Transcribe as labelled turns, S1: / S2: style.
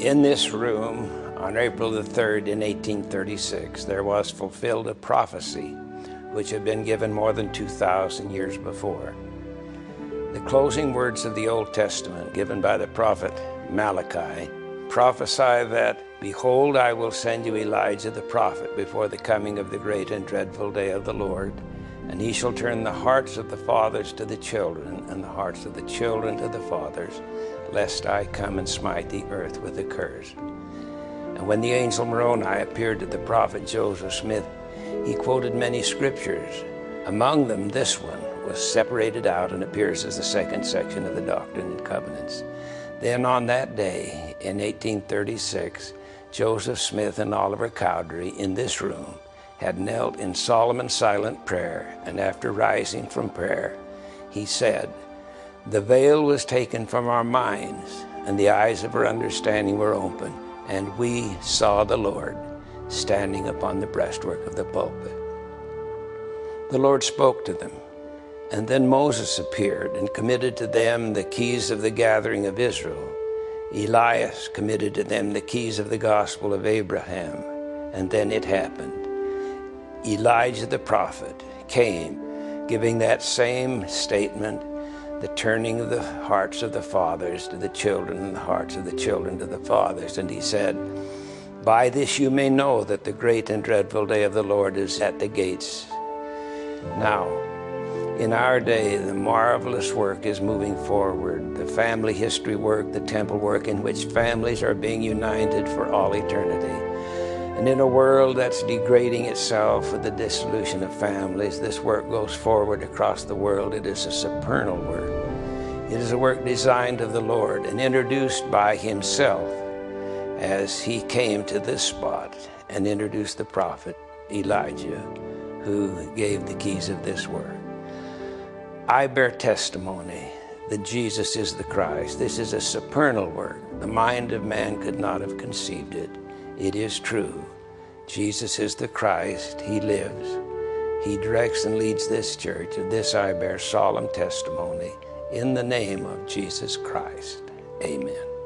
S1: In this room, on April the 3rd in 1836, there was fulfilled a prophecy which had been given more than 2,000 years before. The closing words of the Old Testament, given by the prophet Malachi, prophesy that, Behold, I will send you Elijah the prophet before the coming of the great and dreadful day of the Lord, and he shall turn the hearts of the fathers to the children, and the hearts of the children to the fathers, lest I come and smite the earth with a curse. And when the angel Moroni appeared to the prophet Joseph Smith, he quoted many scriptures. Among them, this one was separated out and appears as the second section of the Doctrine and Covenants. Then on that day, in 1836, Joseph Smith and Oliver Cowdery in this room had knelt in solemn and silent prayer, and after rising from prayer, he said, The veil was taken from our minds, and the eyes of our understanding were opened, and we saw the Lord standing upon the breastwork of the pulpit. The Lord spoke to them, and then Moses appeared and committed to them the keys of the gathering of Israel. Elias committed to them the keys of the gospel of Abraham, and then it happened. Elijah the prophet came, giving that same statement the turning of the hearts of the fathers to the children, and the hearts of the children to the fathers. And he said, By this you may know that the great and dreadful day of the Lord is at the gates. Now, in our day, the marvelous work is moving forward. The family history work, the temple work, in which families are being united for all eternity. And in a world that's degrading itself with the dissolution of families, this work goes forward across the world. It is a supernal work. It is a work designed of the Lord and introduced by Himself as He came to this spot and introduced the prophet Elijah, who gave the keys of this work. I bear testimony that Jesus is the Christ. This is a supernal work. The mind of man could not have conceived it. It is true. Jesus is the Christ. He lives. He directs and leads this church. Of this I bear solemn testimony in the name of Jesus Christ. Amen.